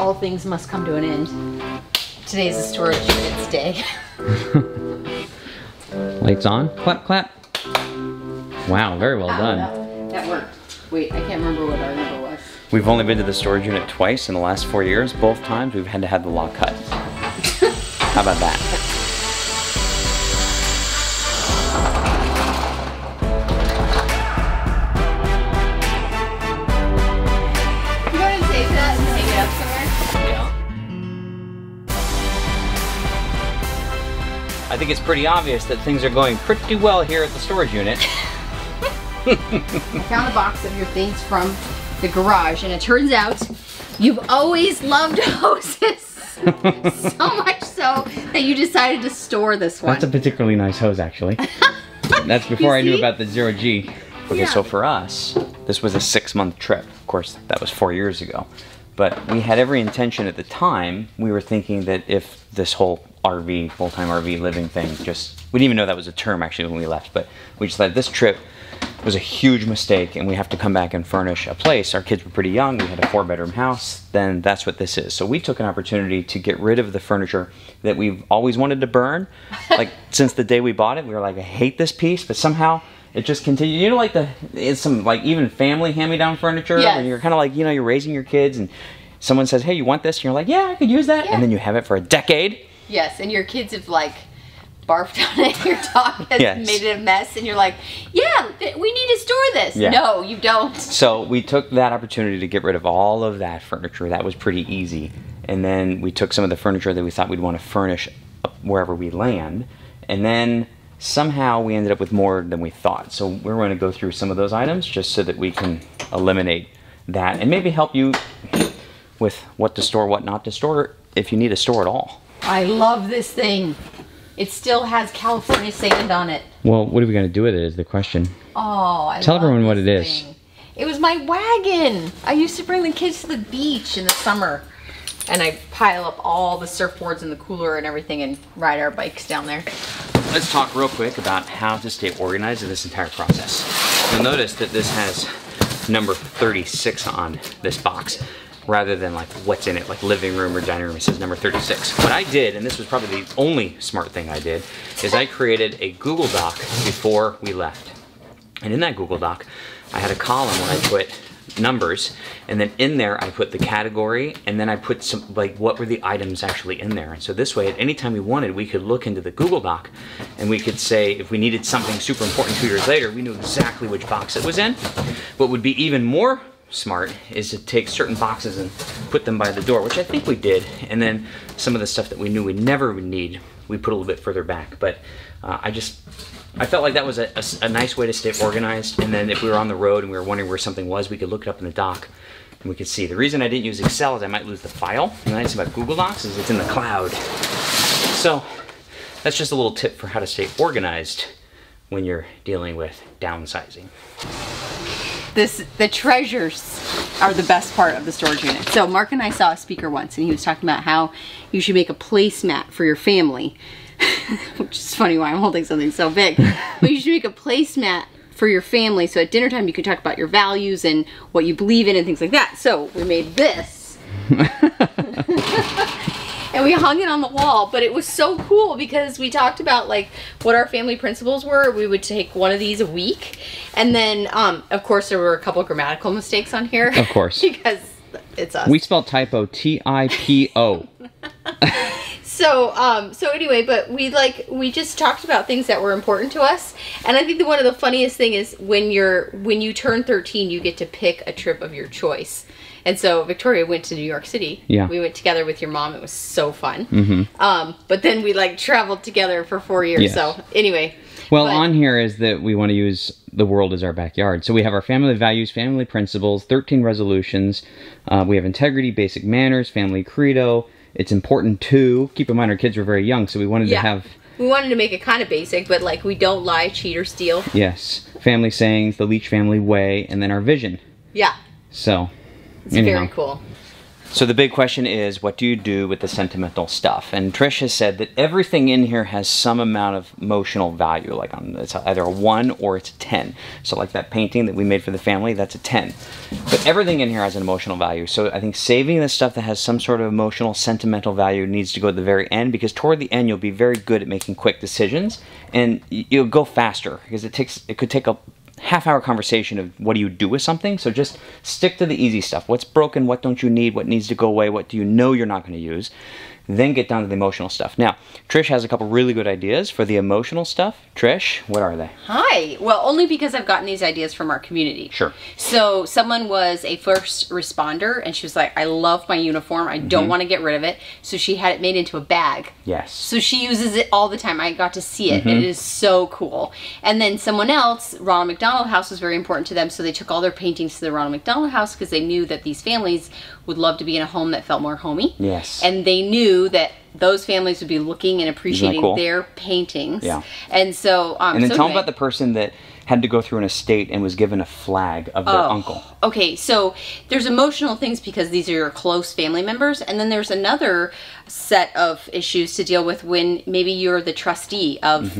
all things must come to an end. Today's a storage units day. Lights on. Clap, clap. Wow, very well Ow, done. That, that worked. Wait, I can't remember what our number was. We've only been to the storage unit twice in the last four years. Both times we've had to have the lock cut. How about that? I think it's pretty obvious that things are going pretty well here at the storage unit. I found a box of your things from the garage, and it turns out you've always loved hoses. so much so that you decided to store this one. That's a particularly nice hose, actually. That's before I knew about the zero G. Okay, Yeah. so for us, this was a six month trip. Of course, that was four years ago. But we had every intention at the time, we were thinking that if this whole RV, full time RV living thing, just, we didn't even know that was a term actually when we left, but we just thought this trip was a huge mistake and we have to come back and furnish a place. Our kids were pretty young, we had a four bedroom house, then that's what this is. So we took an opportunity to get rid of the furniture that we've always wanted to burn. Like since the day we bought it, we were like, I hate this piece, but somehow it just continued. You know, like the, it's some like even family hand me down furniture Yes. when you're kind of like, you know, you're raising your kids and someone says, hey, you want this? And you're like, yeah, I could use that. Yeah. And then you have it for a decade. Yes, and your kids have like barfed on it. Your dog has Yes. made it a mess, and you're like, "Yeah, th- we need to store this." Yeah. No, you don't. So we took that opportunity to get rid of all of that furniture. That was pretty easy. And then we took some of the furniture that we thought we'd want to furnish wherever we land. And then somehow we ended up with more than we thought. So we're going to go through some of those items just so that we can eliminate that and maybe help you with what to store, what not to store, if you need to store at all. I love this thing. It still has California sand on it. Well, what are we going to do with it is the question. Oh, I Tell love everyone what this it is. thing. It was my wagon. I used to bring the kids to the beach in the summer. And I pile up all the surfboards in the cooler and everything and ride our bikes down there. Let's talk real quick about how to stay organized in this entire process. You'll notice that this has number 36 on this box rather than like what's in it, like living room or dining room. It says number 36. What I did, and this was probably the only smart thing I did, is I created a Google Doc before we left. And in that Google Doc, I had a column where I put numbers, and then in there I put the category, and then I put some, like, what were the items actually in there. And so this way, at any time we wanted, we could look into the Google Doc, and we could say, if we needed something super important two years later, we knew exactly which box it was in. What would be even more smart is to take certain boxes and put them by the door, which I think we did, and then some of the stuff that we knew we never would need, we put a little bit further back. But uh, I just, I felt like that was a nice way to stay organized. And then if we were on the road and we were wondering where something was, we could look it up in the doc and we could see. The reason I didn't use Excel is I might lose the file. And the nice about Google Docs is it's in the cloud. So that's just a little tip for how to stay organized when you're dealing with downsizing. This the treasures are the best part of the storage unit. So Mark and I saw a speaker once and he was talking about how you should make a placemat for your family. Which is funny why I'm holding something so big. but you should make a placemat for your family so at dinner time you can talk about your values and what you believe in and things like that. So we made this. and we hung it on the wall but it was so cool because we talked about like what our family principles were. We would take one of these a week. And then um of course there were a couple grammatical mistakes on here. Of course. because it's us. We spelled typo T I P O. so um so anyway but we like we just talked about things that were important to us. And i think the one of the funniest thing is when you're when you turn 13 you get to pick a trip of your choice and so victoria went to new york city Yeah. we went together with your mom it was so fun mm-hmm. um but then we like traveled together for four years Yes. so anyway Well, but- on here is that we want to use the world as our backyard. So we have our family values, family principles, 13 resolutions. Uh, we have integrity, basic manners, family credo. It's important to keep in mind our kids were very young, so we wanted yeah to have we wanted to make it kind of basic but like we don't lie cheat or steal yes family sayings, the Leach family way, and then our vision. yeah So it's anyhow, very cool So the big question is, what do you do with the sentimental stuff? And Trish has said that everything in here has some amount of emotional value. Like on, it's either a one or it's a ten. So like that painting that we made for the family, that's a ten. But everything in here has an emotional value. So I think saving the stuff that has some sort of emotional, sentimental value needs to go at the very end because toward the end you'll be very good at making quick decisions and you'll go faster because it takes it could take a half hour conversation of what do you do with something. So just stick to the easy stuff. What's broken? What don't you need? What needs to go away? What do you know you're not going to use? Then get down to the emotional stuff. Now, Trish has a couple really good ideas for the emotional stuff. Trish, what are they? Hi. Well, only because I've gotten these ideas from our community. Sure. So someone was a first responder and she was like, I love my uniform. I don't mm-hmm. want to get rid of it. So she had it made into a bag. Yes. So she uses it all the time. I got to see it. and mm-hmm. It is so cool. And then someone else, Ronald McDonald House was very important to them. So they took all their paintings to the Ronald McDonald House because they knew that these families would love to be in a home that felt more homey. Yes. And they knew that those families would be looking and appreciating cool? their paintings. Yeah. And so, um, and then so tell them about the person that had to go through an estate and was given a flag of their Oh, uncle. Okay, so there's emotional things because these are your close family members, and then there's another set of issues to deal with when maybe you're the trustee of.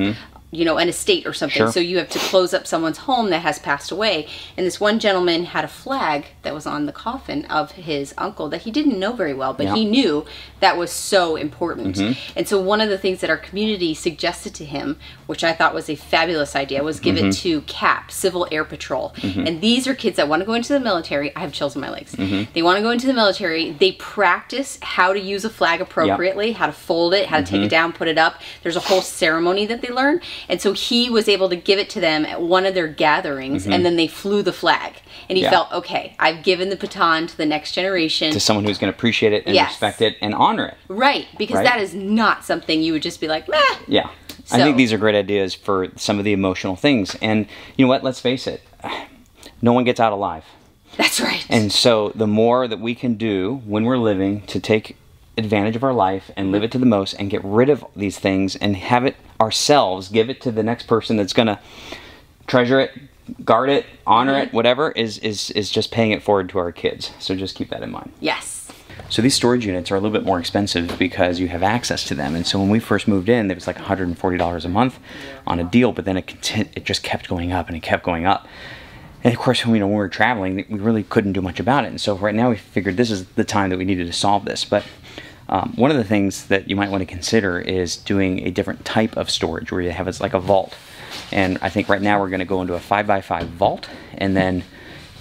You know, an estate or something. Mm-hmm. Sure. So you have to close up someone's home that has passed away. And this one gentleman had a flag that was on the coffin of his uncle that he didn't know very well, but Yeah. he knew that was so important. Mm-hmm. And so one of the things that our community suggested to him, which I thought was a fabulous idea, was give Mm-hmm. it to CAP, Civil Air Patrol. And these are kids that want to go into the military. I have chills in my legs. Mm-hmm. They want to go into the military. They practice how to use a flag appropriately, how to fold it, how to Mm-hmm. take it down, put it up. There's a whole ceremony that they learn. And so he was able to give it to them at one of their gatherings, and then they flew the flag. And he Mm-hmm. Yeah. felt, okay, I've given the baton to the next generation. To someone who's going to appreciate it and Yes. respect it and honor it. Right, because Right? that is not something you would just be like, meh. Yeah. I think these are great ideas for some of the emotional things. And you know what? Let's face it. No one gets out alive. That's right. And so the more that we can do when we're living to take advantage of our life and live it to the most and get rid of these things and have it ourselves, give it to the next person that's going to treasure it, guard it, honor it, mm-hmm. whatever is is is just paying it forward to our kids. So just keep that in mind. yes. So these storage units are a little bit more expensive because you have access to them. And so when we first moved in, it was like $140 a month on a deal, but then it conti- it just kept going up and it kept going up. And of course, you know, when we were traveling, we really couldn't do much about it. And so right now, we figured this is the time that we needed to solve this. But um, one of the things that you might want to consider is doing a different type of storage where you have it's like a vault. And I think right now we're going to go into a five by five vault, and then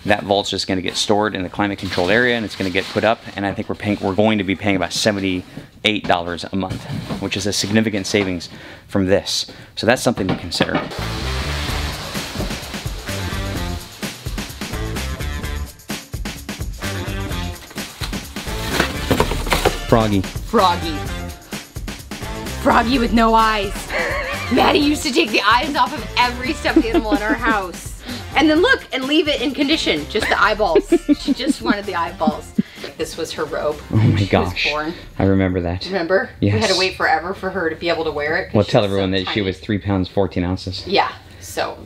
that vault's just going to get stored in the climate controlled area, and it's going to get put up. And I think we're paying we're going to be paying about seventy eight dollars a month, which is a significant savings from this. So that's something to consider. Froggy. Froggy. Froggy with no eyes. Maddie used to take the eyes off of every stuffed animal in our house. And then look and leave it in condition, just the eyeballs. she just wanted the eyeballs. This was her robe. Oh my she gosh. Was born. I remember that. Remember? We had to wait forever for her to be able to wear it. Well, tell was so everyone that she was three pounds fourteen ounces. Yeah. So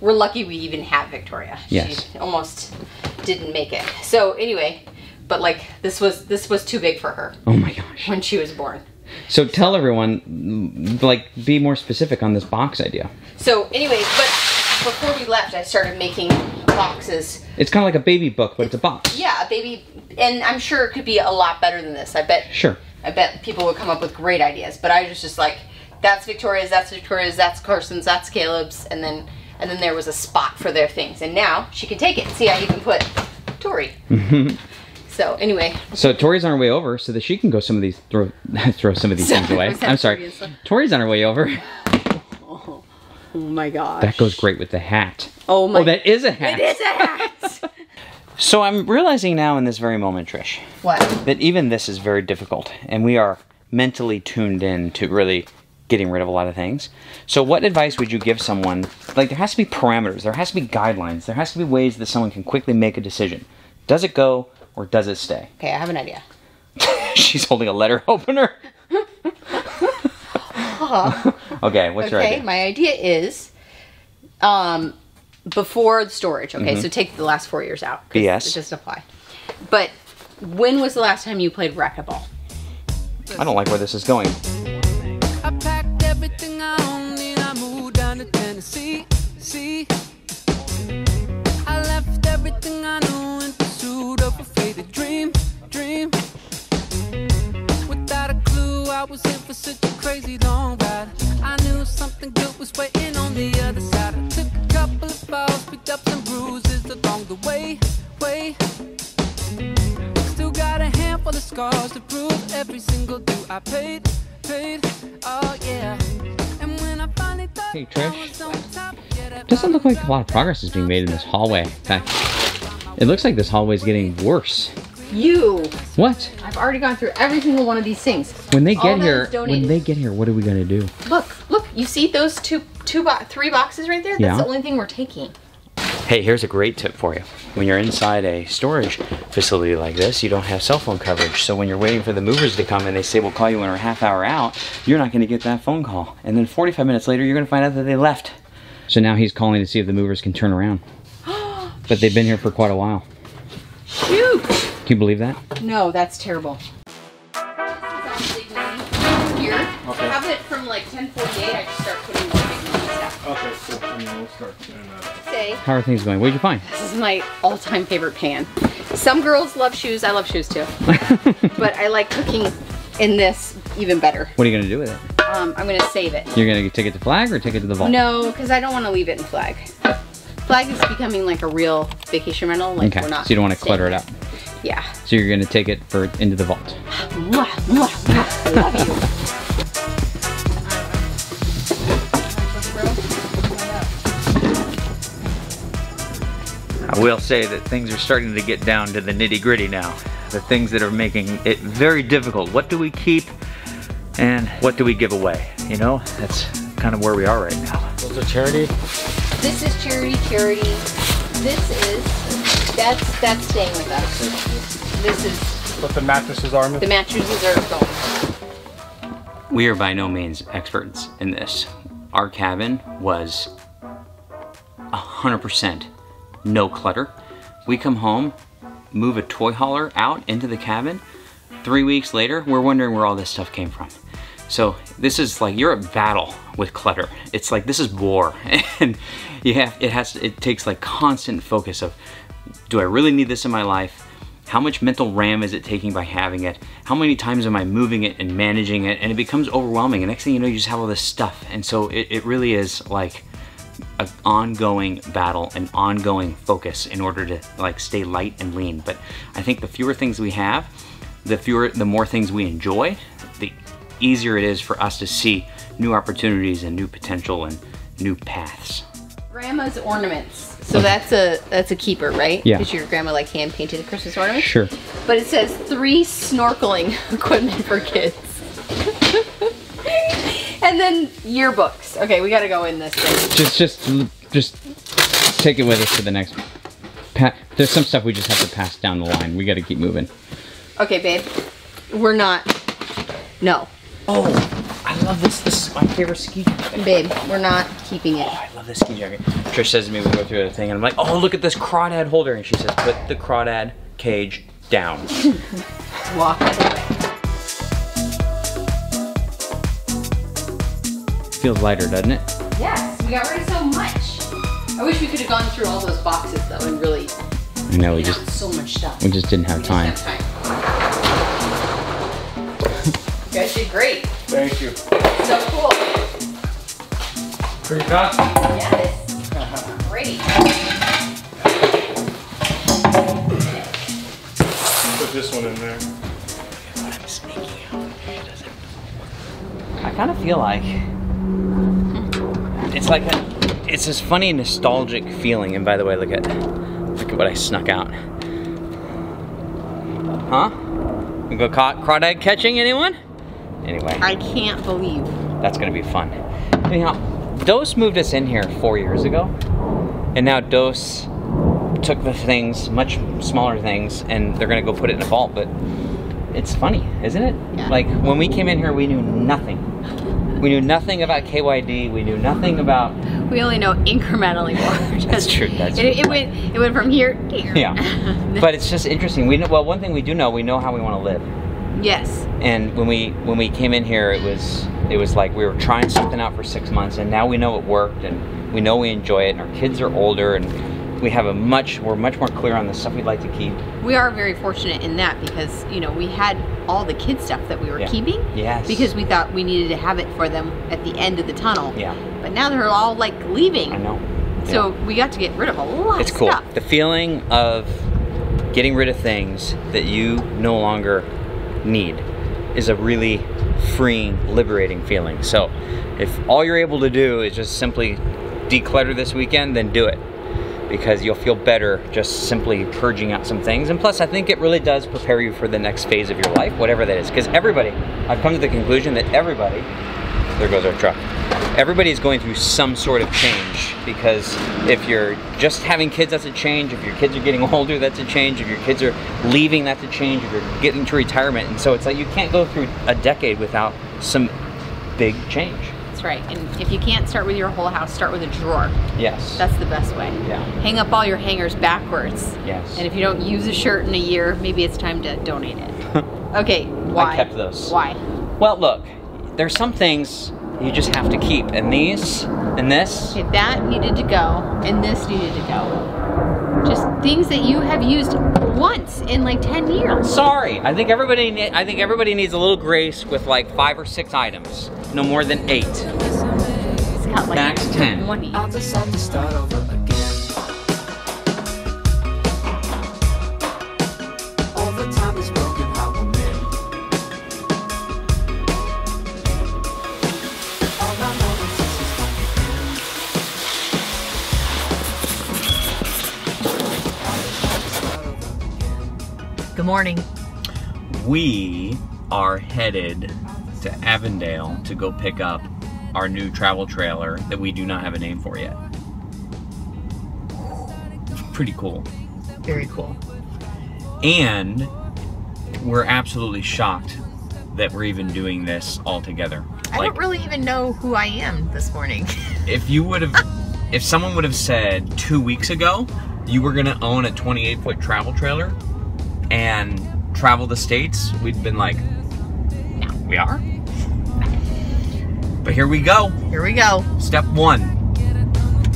we're lucky we even have Victoria. Yes. She almost didn't make it. So anyway, but like this was this was too big for her Oh my gosh. when she was born. So tell everyone, like, be more specific on this box idea. So anyway, but before we left, I started making boxes. It's kind of like a baby book, but it's a box. Yeah, a baby, and I'm sure it could be a lot better than this. I bet. Sure. I bet people would come up with great ideas. But I was just like, that's Victoria's, that's Victoria's, that's Carson's, that's Caleb's, and then and then there was a spot for their things. And now she can take it. See, I even put Tori. so anyway, So Tori's on her way over, so that she can go some of these throw throw some of these things away. I'm sorry. previous? Tori's on her way over. Oh, oh my gosh, That goes great with the hat. Oh my, Oh, that is a hat. it is a hat. So I'm realizing now in this very moment, Trish, what? that even this is very difficult, and we are mentally tuned in to really getting rid of a lot of things. So, what advice would you give someone? Like, there has to be parameters, there has to be guidelines, there has to be ways that someone can quickly make a decision. Does it go or does it stay? Okay, I have an idea. She's holding a letter opener. okay, what's your Okay, idea? my idea is um, before the storage. Okay, so take the last four years out. Yes. It doesn't apply. But when was the last time you played racquetball? I don't like where this is going. I packed everything I own and I moved down to Tennessee. See, I left everything I knew in pursuit of a faded dream. Dream. Without a clue, I was in for such a crazy long ride. I knew something good was waiting on the other side. I took a couple of falls, picked up some bruises along the way. Way. Still got a handful of scars to prove every single due I paid, paid. Oh yeah. And when I finally thought Hey, Trish. was on top, yeah, that Doesn't look like a lot of progress is being made in this hallway. In fact, it looks like this hallway is getting worse. You. What? I've already gone through every single one of these things. When they get that here, is donated. when they get here, what are we gonna do? Look, look, you see those two, two, bo- three boxes right there? That's Yeah. the only thing we're taking. Hey, here's a great tip for you. When you're inside a storage facility like this, you don't have cell phone coverage. So when you're waiting for the movers to come and they say, we'll call you when we're a half hour out, you're not going to get that phone call. And then 45 minutes later, you're going to find out that they left. So now he's calling to see if the movers can turn around. But they've been here for quite a while. Shoot! Can you believe that? No, that's terrible. Here, have it from like 1048. I just start putting more Big Mommy stuff. Okay, cool. I mean, we'll start doing that. Say, How are things going? What'd you find? this is my all-time favorite pan. Some girls love shoes. I love shoes too. but I like cooking in this even better. What are you going to do with it? Um, I'm gonna save it. You're going to take it to Flag or take it to the vault? No, because I don't want to leave it in Flag. Flag is becoming like a real vacation rental. Like Okay, we're not. so you don't want to clutter it up. Yeah. So you're going to take it for into the vault. Mwah, mwah, mwah. Love you. I will say that things are starting to get down to the nitty gritty now. The things that are making it very difficult. What do we keep and what do we give away? You know, that's kind of where we are right now. Those are charity? This is charity, charity. This is that's that's staying with us. This is What the mattresses are, the mattresses are going. We are by no means experts in this. Our cabin was 100% no clutter. We come home, move a toy hauler out into the cabin. Three weeks later, we're wondering where all this stuff came from. So this is like you're at battle with clutter. It's like this is war, and you have it has it takes like constant focus of, do I really need this in my life? How much mental RAM is it taking by having it? How many times am I moving it and managing it? And it becomes overwhelming. And next thing you know, you just have all this stuff. And so it, it really is like an ongoing battle, an ongoing focus in order to like stay light and lean. But I think the fewer things we have, the fewer, the more things we enjoy, the easier it is for us to see new opportunities and new potential and new paths. Grandma's ornaments. So that's a that's a keeper, right? Yeah. Because your grandma like hand painted the Christmas ornaments. Sure. But it says three snorkeling equipment for kids. and then yearbooks. Okay, we gotta go in this thing. Just, just, just take it with us to the next. Pa- There's some stuff we just have to pass down the line. We got to keep moving. Okay, babe. We're not. No, Oh, I love this. This is my favorite ski jacket. babe. We're not keeping it. I love this ski jacket. Trish says to me, we go through the thing, and I'm like, oh, look at this crawdad holder. And she says, put the crawdad cage down. Walk out of the way. Feels lighter, doesn't it? Yes, we got rid of so much. I wish we could have gone through all those boxes though and really I know, we just, so much stuff. we just didn't have We time. just have time. you guys did great. Thank you. So cool. Pretty fast? Yes. Great. Put this one in there. I kind of feel like it's like a, it's this funny nostalgic feeling. And by the way, look at look at what I snuck out. Huh? We go caught crawdad catching anyone? Anyway, I can't believe. that's gonna be fun. Anyhow, Dose moved us in here four years ago, and now Dose took the things, much smaller things, and they're gonna go put it in a vault. But it's funny, isn't it? Yeah. Like when we came in here, we knew nothing. We knew nothing about KYD. We knew nothing about we only know incrementally more. That's true, that's it, true. it went it went from here to here. Yeah. but it's just interesting. We know, well, one thing we do know, we know how we want to live. Yes. And when we when we came in here, it was it was like we were trying something out for six months, and now we know it worked, and we know we enjoy it. And our kids are older, and we have a much we're much more clear on the stuff we'd like to keep. We are very fortunate in that because, you know, we had all the kid stuff that we were Yeah. keeping. Yes. Because we thought we needed to have it for them at the end of the tunnel. Yeah. But now they're all like leaving. I know. So Yeah. we got to get rid of a lot it's cool. stuff. The feeling of getting rid of things that you no longer need is a really freeing, liberating feeling. So, if all you're able to do is just simply declutter this weekend, then do it. Because you'll feel better just simply purging out some things. And plus, I think it really does prepare you for the next phase of your life, whatever that is. Because everybody, I've come to the conclusion that everybody, there goes our truck. Everybody is going through some sort of change because if you're just having kids, that's a change. If your kids are getting older, that's a change. If your kids are leaving, that's a change. If you're getting to retirement, and so it's like you can't go through a decade without some big change. That's right. And if you can't start with your whole house, start with a drawer. Yes. That's the best way. Yeah. Hang up all your hangers backwards. Yes. And if you don't use a shirt in a year, maybe it's time to donate it. okay, why? I kept those. Why? well, look, there's some things you just have to keep, and these and this. Okay, that needed to go, and this needed to go. Just things that you have used once in like 10 years. Sorry, I think everybody. I think everybody needs a little grace with like five or six items, no more than eight. It's got like Max 10. 20. Morning. we are headed to Avondale to go pick up our new travel trailer that we do not have a name for yet. Pretty cool. Very cool. And we're absolutely shocked that we're even doing this all together. I don't really even know who I am this morning. if you would have if someone would have said two weeks ago you were gonna own a 28 foot travel trailer and travel the states we'd been like no we are but here we go Here we go. step one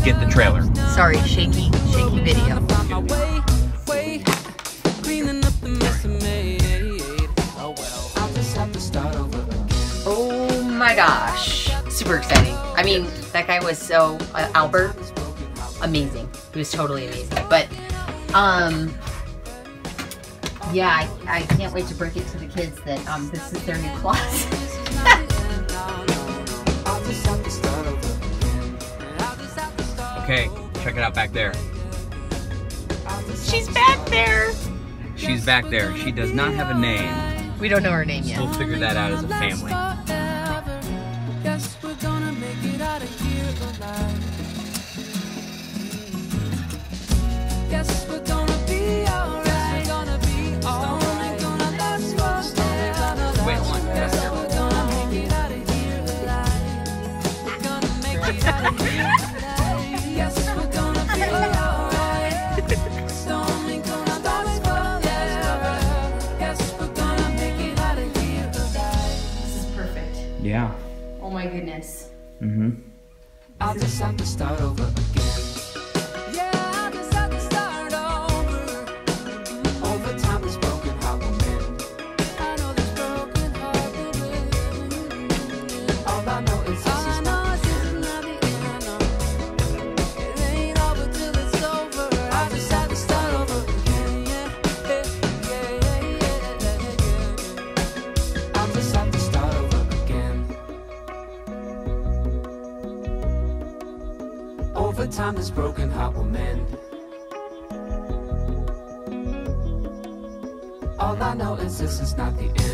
get the trailer Sorry, shaky, shaky video. On my way, way, cleaning up the mess I made. Oh well, I'll just have to start over again. Oh my gosh. Super exciting. I mean, that guy was so, uh, Albert, amazing. He was totally amazing. But, um, yeah, I, I can't wait to break it to the kids that um, this is their new closet. I'll just have to start over again. I'll just have to start. okay check it out back there She's back there. she's back there she does not have a name We don't know her name yet. we'll figure that out as a family this broken heart will mend. All I know is this is not the end.